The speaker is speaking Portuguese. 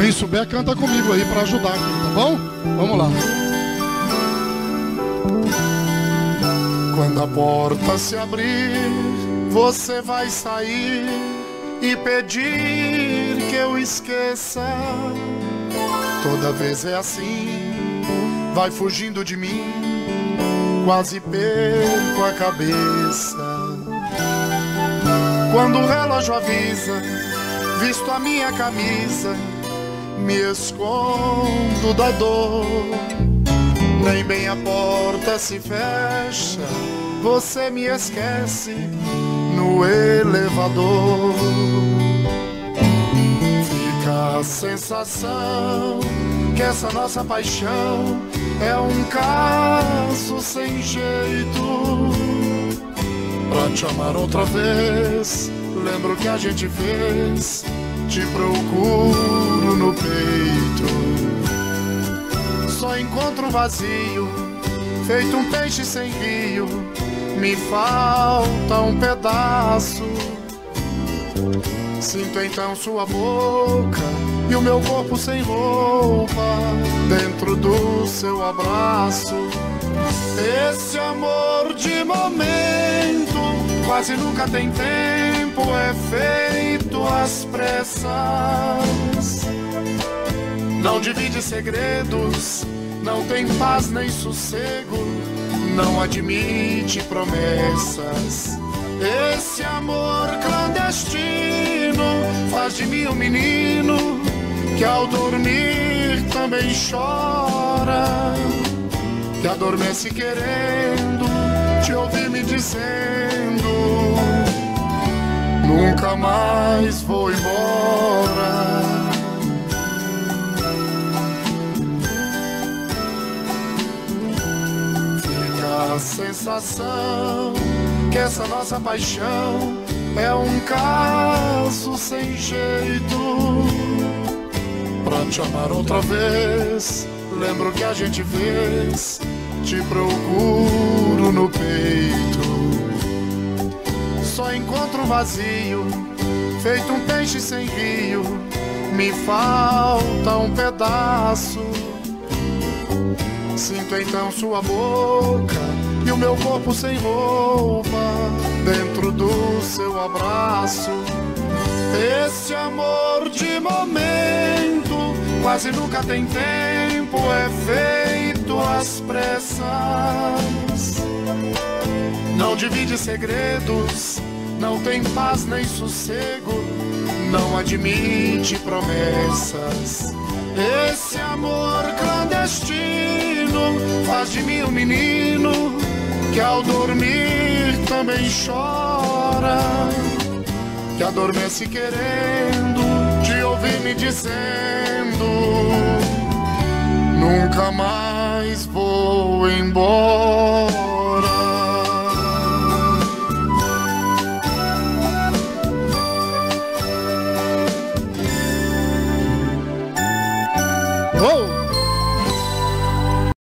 Quem souber, canta comigo aí para ajudar aqui, tá bom? Vamos lá. Quando a porta se abrir, você vai sair e pedir que eu esqueça. Toda vez é assim, vai fugindo de mim, quase perco a cabeça. Quando o relógio avisa, visto a minha camisa, me escondo da dor. Nem bem a porta se fecha, você me esquece no elevador. Fica a sensação que essa nossa paixão é um caso sem jeito. Pra te amar outra vez, lembro que a gente fez. Te procuro no peito. Só encontro vazio, feito um peixe sem rio. Me falta um pedaço. Sinto então sua boca e o meu corpo sem roupa dentro do seu abraço. Esse amor de momento quase nunca tem tempo, é feito às pressas. Não divide segredos, não tem paz nem sossego, não admite promessas. Esse amor clandestino faz de mim um menino que ao dormir também chora que adormece querendo te ouvir me dizendo: Nunca mais vou embora. Fica a sensação que essa nossa paixão é um caso sem jeito. Pra te amar outra vez, lembro que a gente fez te procuro no peito. Só encontro vazio, feito um peixe sem rio. Me falta um pedaço. Sinto então sua boca e o meu corpo sem roupa dentro do seu abraço. Esse amor de momento quase nunca tem tempo, é feito às pressas. Não divide segredos, não tem paz nem sossego, não admite promessas. Esse amor clandestino faz de mim um menino que ao dormir também chora, que adormece querendo te ouvir me dizendo nunca mais vou embora. Whoa!